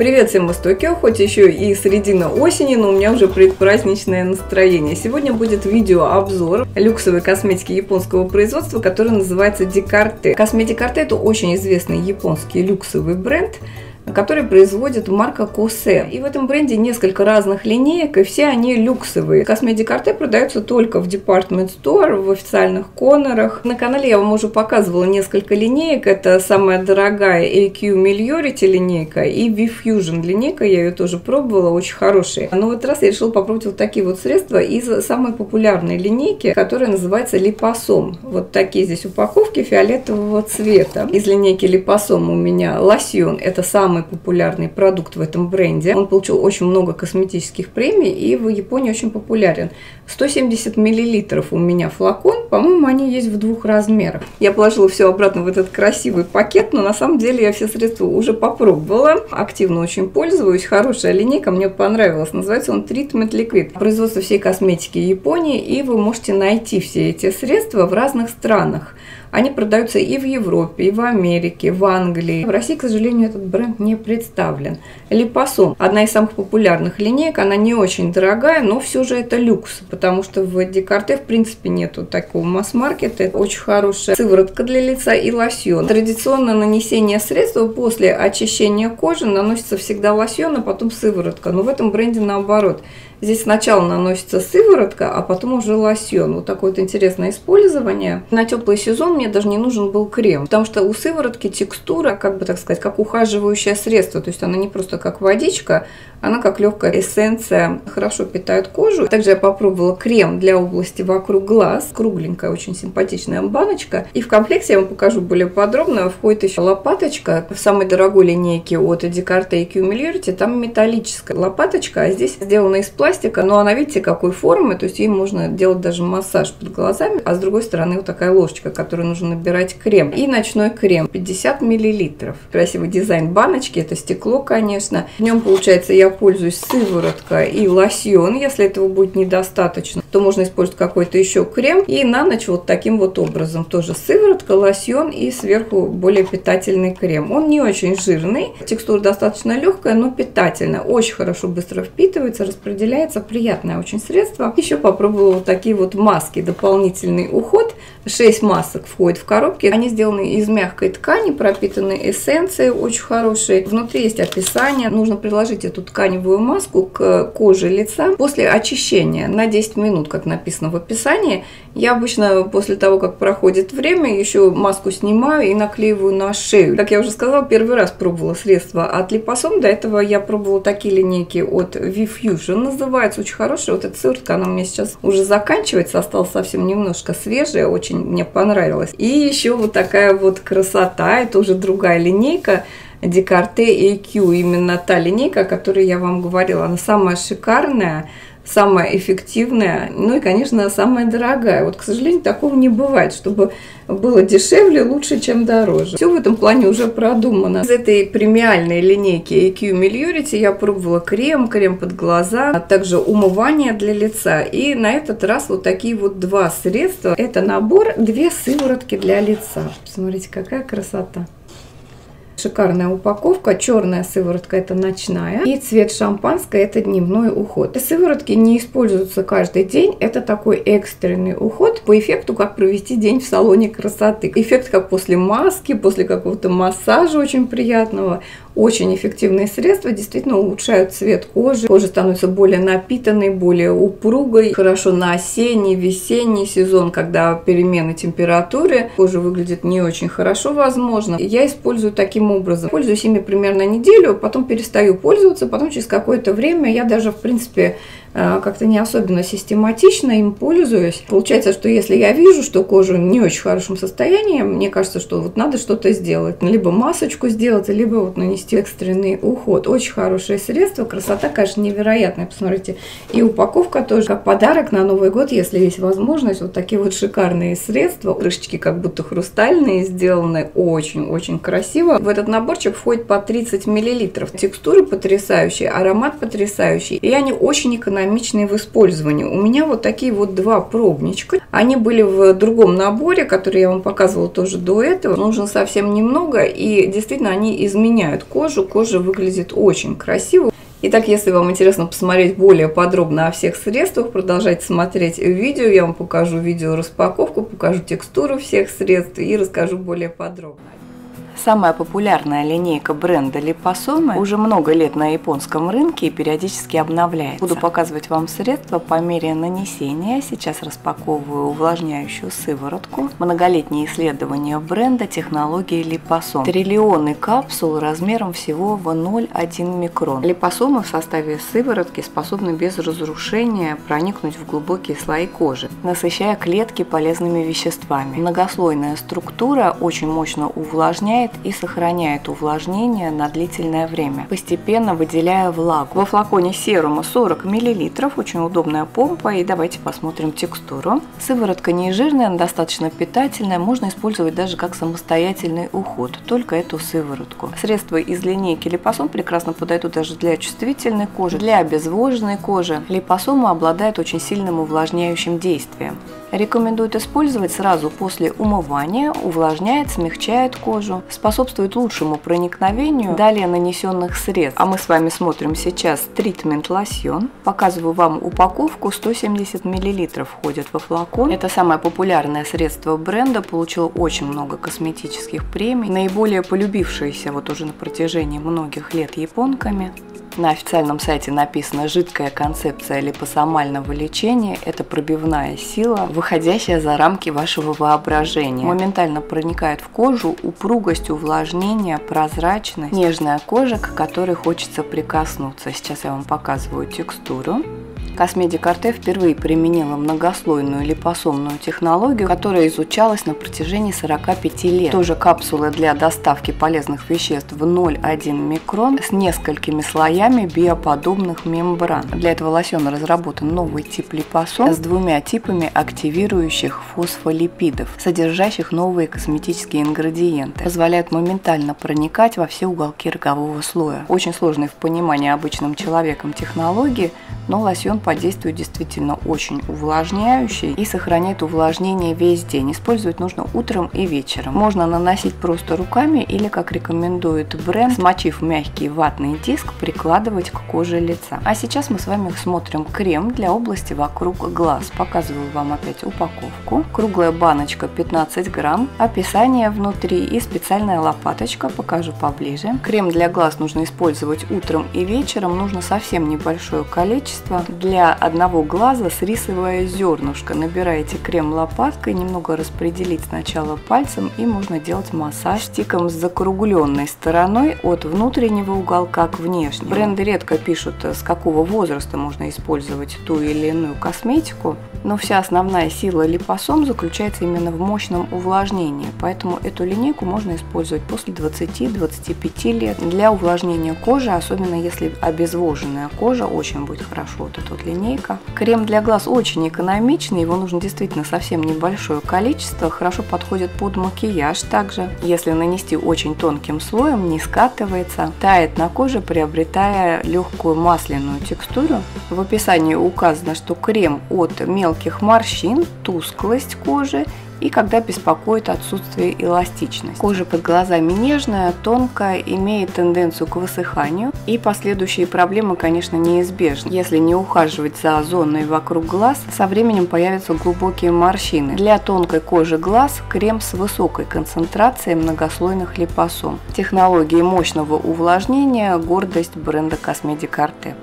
Привет всем из Токио, хоть еще и середина осени, но у меня уже предпраздничное настроение. Сегодня будет видео-обзор люксовой косметики японского производства, который называется Декарте. Косметикарте это очень известный японский люксовый бренд, который производит марка Косе. И в этом бренде несколько разных линеек, и все они люксовые. Косметик Арте продаются только в Department Store, в официальных конорах. На канале я вам уже показывала несколько линеек. Это самая дорогая AQ Meliority линейка и V-Fusion линейка. Я ее тоже пробовала, очень хорошие. Но в этот раз я решила попробовать вот такие вот средства из самой популярной линейки, которая называется Липосом. Вот такие здесь упаковки фиолетового цвета. Из линейки Липосом у меня лосьон. Это самый самый популярный продукт в этом бренде. Он получил очень много косметических премий и в Японии очень популярен. 170 миллилитров у меня флакон, по-моему, они есть в двух размерах. Я положила все обратно в этот красивый пакет, но на самом деле я все средства уже попробовала. Активно очень пользуюсь. Хорошая линейка, мне понравилась. Называется он Treatment Liquid. Производство всей косметики Японии, и вы можете найти все эти средства в разных странах. Они продаются и в Европе, и в Америке, в Англии. В России, к сожалению, этот бренд не представлен. Липосом – одна из самых популярных линеек. Она не очень дорогая, но все же это люкс, потому что в Декарте, в принципе, нету такого масс-маркета. Очень хорошая сыворотка для лица и лосьон. Традиционно нанесение средства после очищения кожи наносится всегда лосьон, а потом сыворотка. Но в этом бренде наоборот – Здесь сначала наносится сыворотка, а потом уже лосьон. Вот такое вот интересное использование. На теплый сезон мне даже не нужен был крем, потому что у сыворотки текстура, как бы так сказать, как ухаживающее средство. То есть она не просто как водичка, она как легкая эссенция, хорошо питает кожу. Также я попробовала крем для области вокруг глаз. Кругленькая, очень симпатичная баночка. И в комплекте я вам покажу более подробно. Входит еще лопаточка. В самой дорогой линейке от Декарта и Cumulirity там металлическая лопаточка, а здесь сделана из пластика но она, видите, какой формы, то есть ей можно делать даже массаж под глазами, а с другой стороны вот такая ложечка, которой нужно набирать крем. И ночной крем, 50 миллилитров. Красивый дизайн баночки, это стекло, конечно. В нем, получается, я пользуюсь сыворотка и лосьон, если этого будет недостаточно, то можно использовать какой-то еще крем. И на ночь вот таким вот образом тоже сыворотка, лосьон и сверху более питательный крем. Он не очень жирный, текстура достаточно легкая, но питательная. Очень хорошо быстро впитывается, распределяется приятное очень средство. Еще попробовала вот такие вот маски, дополнительный уход. 6 масок входит в коробки. Они сделаны из мягкой ткани, пропитаны эссенцией очень хорошей. Внутри есть описание. Нужно приложить эту тканевую маску к коже лица после очищения на 10 минут, как написано в описании. Я обычно после того, как проходит время, еще маску снимаю и наклеиваю на шею. Как я уже сказала, первый раз пробовала средства от Липосом. До этого я пробовала такие линейки от V-Fusion, называется очень хорошая. Вот эта сырка, она у меня сейчас уже заканчивается, осталась совсем немножко свежая, очень мне понравилась. И еще вот такая вот красота, это уже другая линейка. Декарте AQ, именно та линейка, о которой я вам говорила, она самая шикарная самая эффективная, ну и, конечно, самая дорогая. Вот, к сожалению, такого не бывает, чтобы было дешевле, лучше, чем дороже. Все в этом плане уже продумано. Из этой премиальной линейки AQ Meliority я пробовала крем, крем под глаза, а также умывание для лица. И на этот раз вот такие вот два средства. Это набор, две сыворотки для лица. Посмотрите, какая красота. Шикарная упаковка. Черная сыворотка это ночная. И цвет шампанское это дневной уход. Сыворотки не используются каждый день. Это такой экстренный уход по эффекту, как провести день в салоне красоты. Эффект как после маски, после какого-то массажа очень приятного очень эффективные средства, действительно улучшают цвет кожи. Кожа становится более напитанной, более упругой. Хорошо на осенний, весенний сезон, когда перемены температуры. Кожа выглядит не очень хорошо, возможно. Я использую таким образом. Пользуюсь ими примерно неделю, потом перестаю пользоваться, потом через какое-то время я даже, в принципе, Э, как-то не особенно систематично им пользуюсь. Получается, что если я вижу, что кожа не очень в хорошем состоянии, мне кажется, что вот надо что-то сделать. Либо масочку сделать, либо вот нанести экстренный уход. Очень хорошее средство. Красота, конечно, невероятная. Посмотрите. И упаковка тоже как подарок на Новый год, если есть возможность. Вот такие вот шикарные средства. Крышечки как будто хрустальные сделаны. Очень-очень красиво. В этот наборчик входит по 30 мл. Текстура потрясающая, аромат потрясающий. И они очень экономичные в использовании. У меня вот такие вот два пробничка. Они были в другом наборе, который я вам показывала тоже до этого. Нужно совсем немного, и действительно они изменяют кожу. Кожа выглядит очень красиво. Итак, если вам интересно посмотреть более подробно о всех средствах, продолжайте смотреть видео. Я вам покажу видео распаковку, покажу текстуру всех средств и расскажу более подробно. Самая популярная линейка бренда Липосомы уже много лет на японском рынке и периодически обновляется. Буду показывать вам средства по мере нанесения. Сейчас распаковываю увлажняющую сыворотку. Многолетние исследования бренда технологии Липосом. Триллионы капсул размером всего в 0,1 микрон. Липосомы в составе сыворотки способны без разрушения проникнуть в глубокие слои кожи, насыщая клетки полезными веществами. Многослойная структура очень мощно увлажняет сохраняет и сохраняет увлажнение на длительное время, постепенно выделяя влагу. Во флаконе серума 40 мл, очень удобная помпа, и давайте посмотрим текстуру. Сыворотка не жирная, она достаточно питательная, можно использовать даже как самостоятельный уход, только эту сыворотку. Средства из линейки Липосон прекрасно подойдут даже для чувствительной кожи, для обезвоженной кожи. Липосома обладает очень сильным увлажняющим действием. Рекомендуют использовать сразу после умывания, увлажняет, смягчает кожу, способствует лучшему проникновению далее нанесенных средств. А мы с вами смотрим сейчас тритмент лосьон. Показываю вам упаковку, 170 мл входит во флакон. Это самое популярное средство бренда, получило очень много косметических премий. Наиболее полюбившееся вот уже на протяжении многих лет японками. На официальном сайте написано «Жидкая концепция липосомального лечения – это пробивная сила, выходящая за рамки вашего воображения. Моментально проникает в кожу упругость, увлажнение, прозрачность, нежная кожа, к которой хочется прикоснуться. Сейчас я вам показываю текстуру. Косметик Арте впервые применила многослойную липосомную технологию, которая изучалась на протяжении 45 лет. Тоже капсулы для доставки полезных веществ в 0,1 микрон с несколькими слоями биоподобных мембран. Для этого лосьона разработан новый тип липосом с двумя типами активирующих фосфолипидов, содержащих новые косметические ингредиенты. Позволяют моментально проникать во все уголки рогового слоя. Очень сложный в понимании обычным человеком технологии, но лосьон подействует действительно очень увлажняющий и сохраняет увлажнение весь день. Использовать нужно утром и вечером. Можно наносить просто руками или, как рекомендует бренд, смочив мягкий ватный диск, прикладывать к коже лица. А сейчас мы с вами смотрим крем для области вокруг глаз. Показываю вам опять упаковку. Круглая баночка 15 грамм, описание внутри и специальная лопаточка, покажу поближе. Крем для глаз нужно использовать утром и вечером, нужно совсем небольшое количество. Для для одного глаза с рисовое зернышко. Набираете крем лопаткой, немного распределить сначала пальцем и можно делать массаж стиком с закругленной стороной от внутреннего уголка к внешнему. Бренды редко пишут, с какого возраста можно использовать ту или иную косметику, но вся основная сила липосом заключается именно в мощном увлажнении, поэтому эту линейку можно использовать после 20-25 лет для увлажнения кожи, особенно если обезвоженная кожа, очень будет хорошо вот эта вот линейка. Крем для глаз очень экономичный, его нужно действительно совсем небольшое количество, хорошо подходит под макияж также. Если нанести очень тонким слоем, не скатывается, тает на коже, приобретая легкую масляную текстуру. В описании указано, что крем от мелких морщин, тусклость кожи и когда беспокоит отсутствие эластичности. Кожа под глазами нежная, тонкая, имеет тенденцию к высыханию и последующие проблемы, конечно, неизбежны. Если не ухаживать за зоной вокруг глаз, со временем появятся глубокие морщины. Для тонкой кожи глаз крем с высокой концентрацией многослойных липосом. Технологии мощного увлажнения – гордость бренда Cosmetic Arte.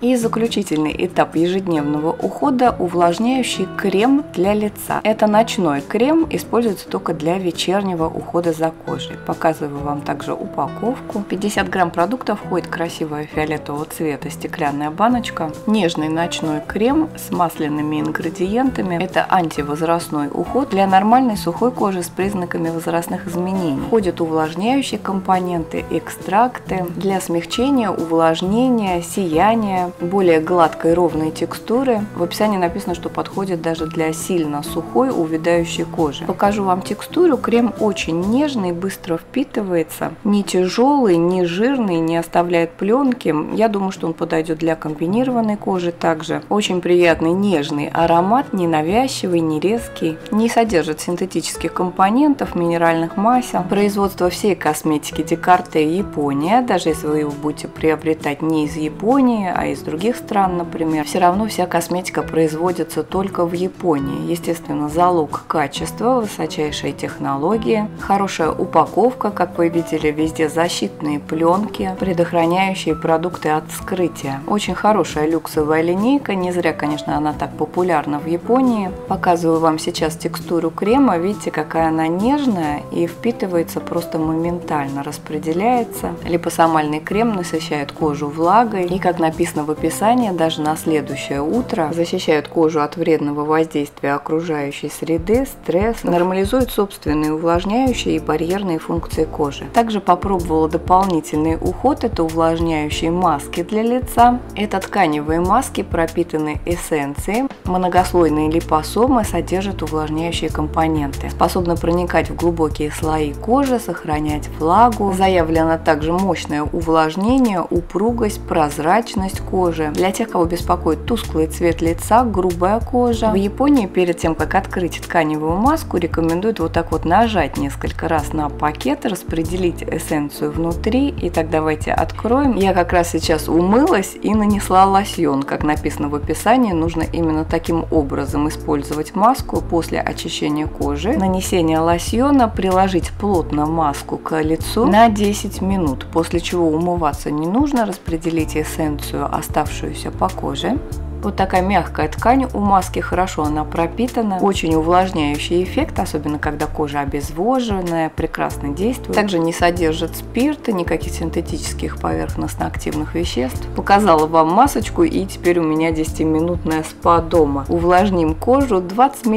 И заключительный этап ежедневного ухода – увлажняющий крем для лица. Это ночной крем, используется только для вечернего ухода за кожей. Показываю вам также упаковку. 50 грамм продукта входит красивая фиолетового цвета стеклянная баночка. Нежный ночной крем с масляными ингредиентами. Это антивозрастной уход для нормальной сухой кожи с признаками возрастных изменений. Входят увлажняющие компоненты, экстракты для смягчения, увлажнения, сияния, более гладкой ровной текстуры. В описании написано, что подходит даже для сильно сухой увядающей кожи. Покажу вам текстуру. Крем очень нежный, быстро впитывается. Не тяжелый, не жирный, не оставляет пленки. Я думаю, что он подойдет для комбинированной кожи также. Очень приятный нежный аромат, не навязчивый, не резкий. Не содержит синтетических компонентов, минеральных масел. Производство всей косметики Декарте Япония. Даже если вы его будете приобретать не из Японии, а из других стран, например, все равно вся косметика производится только в Японии. Естественно, залог качества, высочайшие технологии, хорошая упаковка, как вы видели, везде защитные пленки, предохраняющие продукты от вскрытия. Очень хорошая люксовая линейка, не зря, конечно, она так популярна в Японии. Показываю вам сейчас текстуру крема, видите, какая она нежная и впитывается просто моментально, распределяется. Липосомальный крем насыщает кожу влагой и, как написано в описании, даже на следующее утро защищает кожу от вредного воздействия окружающей среды, стресс, нормализует собственные увлажняющие и барьерные функции кожи. Также попробовала дополнительный уход, это увлажняющие маски для лица. Это тканевые маски, пропитаны эссенцией. Многослойные липосомы содержат увлажняющие компоненты, способны проникать в глубокие слои кожи, сохранять влагу. Заявлено также мощное увлажнение, упругость, прозрачность кожи. Для тех, кого беспокоит тусклый цвет лица, грубая кожа. В Японии перед тем, как открыть тканевую маску, рекомендуют вот так вот нажать несколько раз на пакет, распределить эссенцию внутри. И так давайте откроем. Я как раз сейчас умылась и нанесла лосьон. Как написано в описании, нужно именно таким образом использовать маску после очищения кожи. Нанесение лосьона приложить плотно маску к лицу на 10 минут, после чего умываться не нужно, распределить эссенцию, оставшуюся по коже. Вот такая мягкая ткань у маски, хорошо она пропитана, очень увлажняющий эффект, особенно когда кожа обезвоженная, прекрасно действует. Также не содержит спирта, никаких синтетических поверхностно-активных веществ. Показала вам масочку и теперь у меня 10-минутная спа дома. Увлажним кожу, 20 мл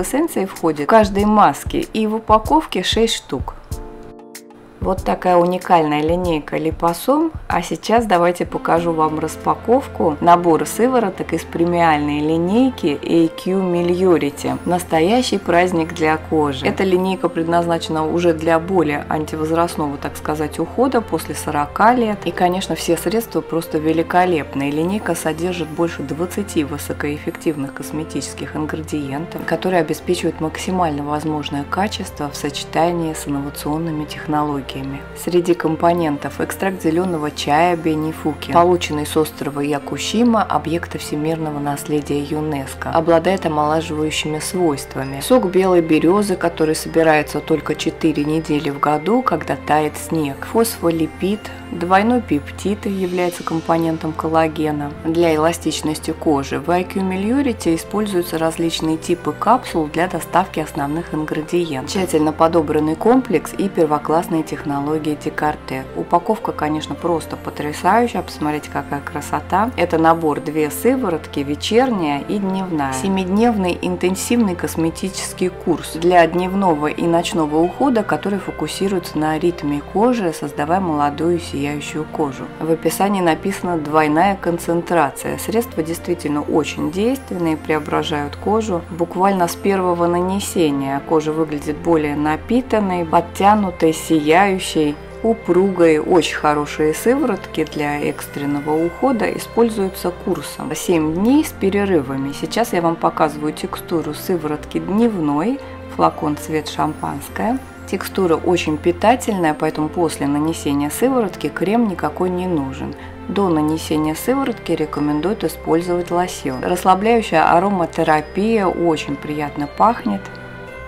эссенции входит в каждой маске и в упаковке 6 штук. Вот такая уникальная линейка Липосом. А сейчас давайте покажу вам распаковку набора сывороток из премиальной линейки AQ Meliority. Настоящий праздник для кожи. Эта линейка предназначена уже для более антивозрастного, так сказать, ухода после 40 лет. И, конечно, все средства просто великолепные. Линейка содержит больше 20 высокоэффективных косметических ингредиентов, которые обеспечивают максимально возможное качество в сочетании с инновационными технологиями технологиями. Среди компонентов экстракт зеленого чая бенифуки, полученный с острова Якушима, объекта всемирного наследия ЮНЕСКО, обладает омолаживающими свойствами. Сок белой березы, который собирается только 4 недели в году, когда тает снег. Фосфолипид, двойной пептид является компонентом коллагена. Для эластичности кожи в IQ Meliority используются различные типы капсул для доставки основных ингредиентов. Тщательно подобранный комплекс и первоклассные технологии Декарте. Упаковка, конечно, просто потрясающая. Посмотрите, какая красота. Это набор две сыворотки, вечерняя и дневная. Семидневный интенсивный косметический курс для дневного и ночного ухода, который фокусируется на ритме кожи, создавая молодую сияющую кожу. В описании написано двойная концентрация. Средства действительно очень действенные, преображают кожу. Буквально с первого нанесения кожа выглядит более напитанной, подтянутой, сияющей, упругой, очень хорошие сыворотки для экстренного ухода используются курсом 7 дней с перерывами. Сейчас я вам показываю текстуру сыворотки дневной, флакон цвет шампанское. Текстура очень питательная, поэтому после нанесения сыворотки крем никакой не нужен. До нанесения сыворотки рекомендуют использовать лосьон. Расслабляющая ароматерапия очень приятно пахнет.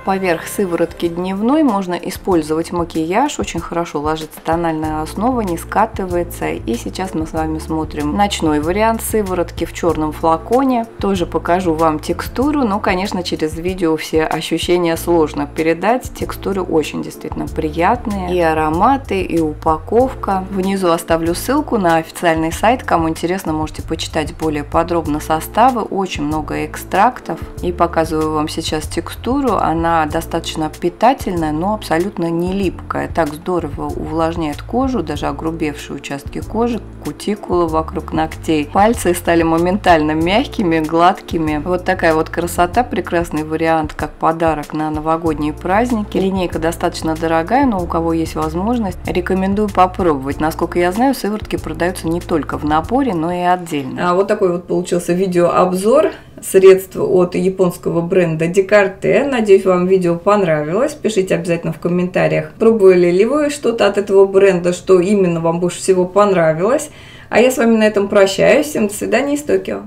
Поверх сыворотки дневной можно использовать макияж, очень хорошо ложится тональная основа, не скатывается. И сейчас мы с вами смотрим ночной вариант сыворотки в черном флаконе. Тоже покажу вам текстуру, но, конечно, через видео все ощущения сложно передать. Текстуры очень действительно приятные. И ароматы, и упаковка. Внизу оставлю ссылку на официальный сайт. Кому интересно, можете почитать более подробно составы. Очень много экстрактов. И показываю вам сейчас текстуру. Она Достаточно питательная, но абсолютно не липкая. Так здорово увлажняет кожу, даже огрубевшие участки кожи, кутикулы вокруг ногтей. Пальцы стали моментально мягкими, гладкими. Вот такая вот красота, прекрасный вариант, как подарок на новогодние праздники. Линейка достаточно дорогая, но у кого есть возможность, рекомендую попробовать. Насколько я знаю, сыворотки продаются не только в наборе, но и отдельно. А вот такой вот получился видеообзор средств от японского бренда Декарте. Надеюсь, вам видео понравилось. Пишите обязательно в комментариях, пробовали ли вы что-то от этого бренда, что именно вам больше всего понравилось. А я с вами на этом прощаюсь. Всем до свидания из Токио.